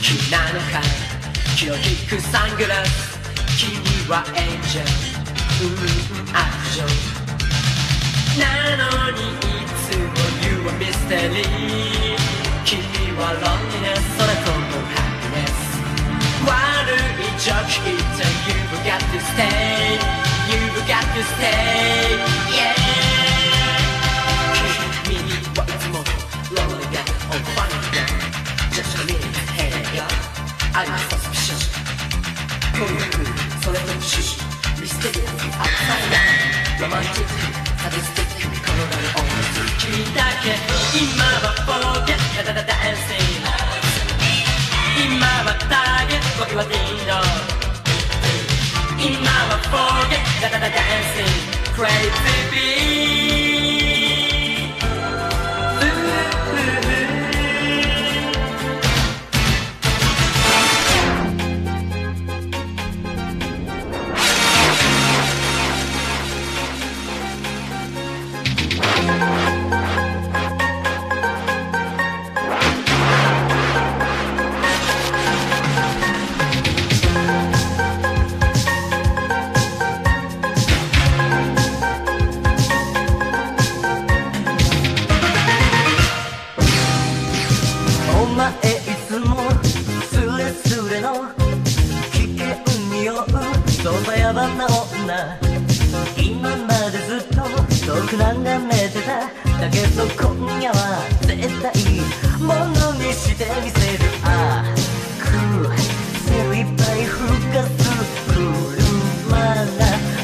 気なのか。気を引くサングラス。君はエンジェルうんうんアクションなのにいつも You ミステリー君はロンリネスそれともハピネス悪いジョーク言っ You've got to stayYou've got to stay、yeah. I'm suspicious こういう風それとも趣旨ミステリアスアップサイダーロマンチックサディスティック眺めてただけど今夜は絶対ものにしてみせる。あく精一杯吹かす車が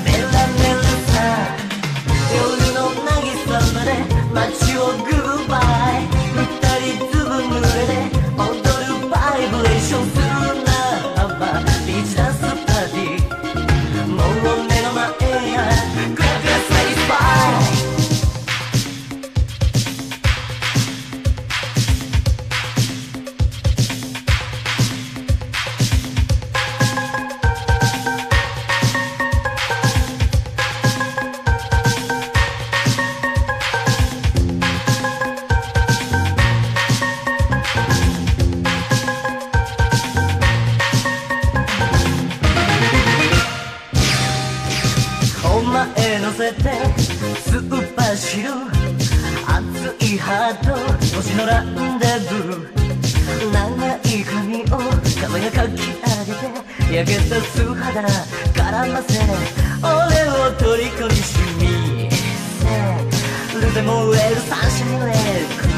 メラメラさ。夜の渚まで街をグッバイ。二人ずぶ濡れでスーパーシル熱いハート星のランデブー長い髪を風がかき上げて。焼けた素肌絡ませ。俺を虜にしみせ。るで燃えるサンシャインレ唇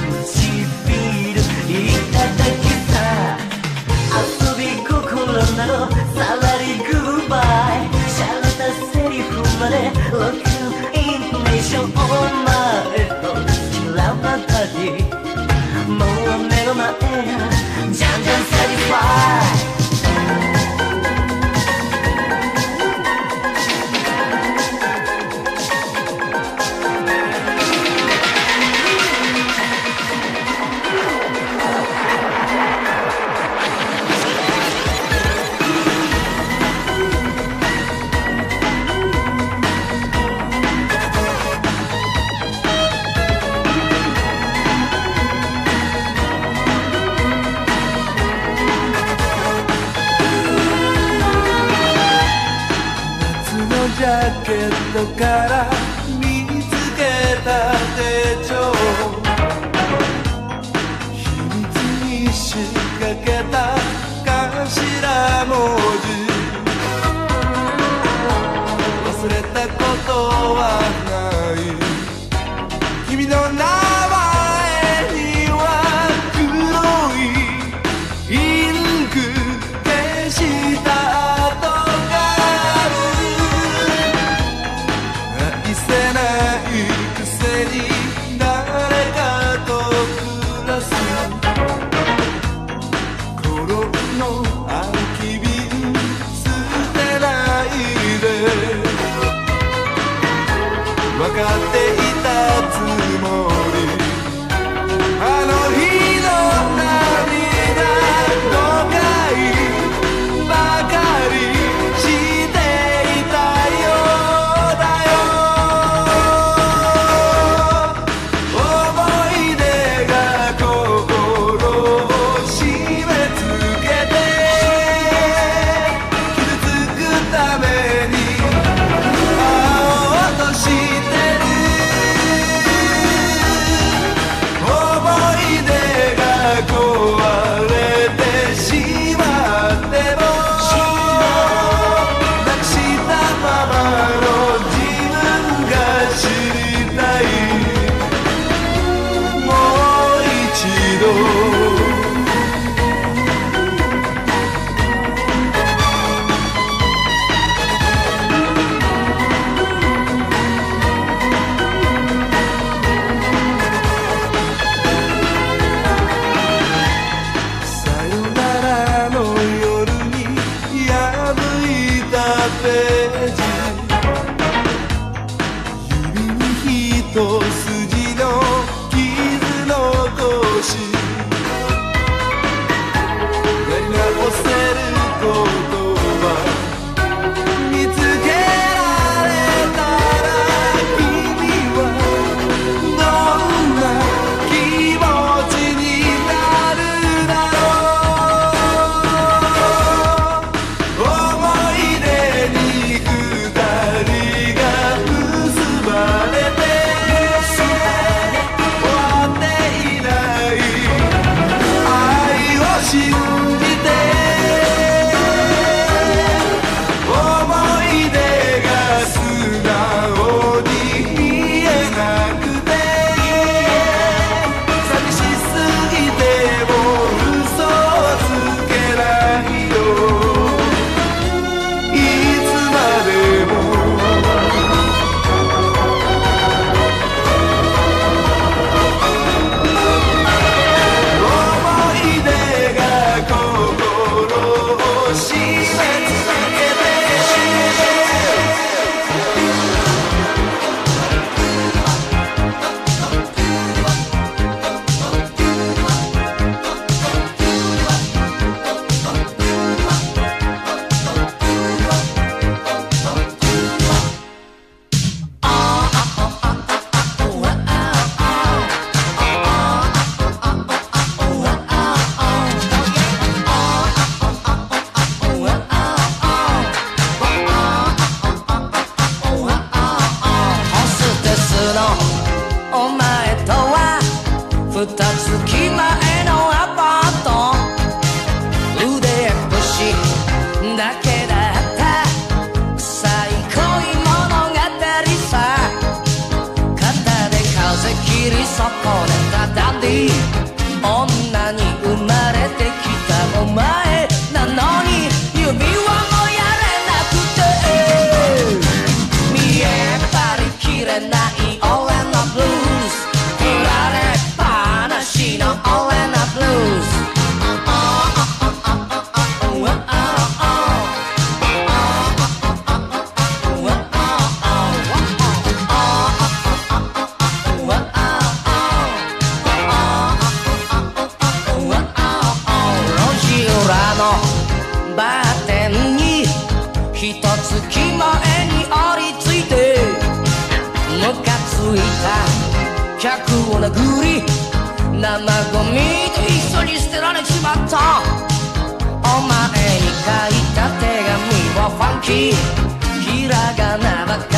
分かっ see. 二月前のアパート。腕っぷしだけだった。臭い恋物語さ。肩で風切り損ねたダディ。バーテンに一月前に降りついてムカついた。客を殴り生ゴミと一緒に捨てられちまった。お前に書いた手紙はファンキー。ひらがなばか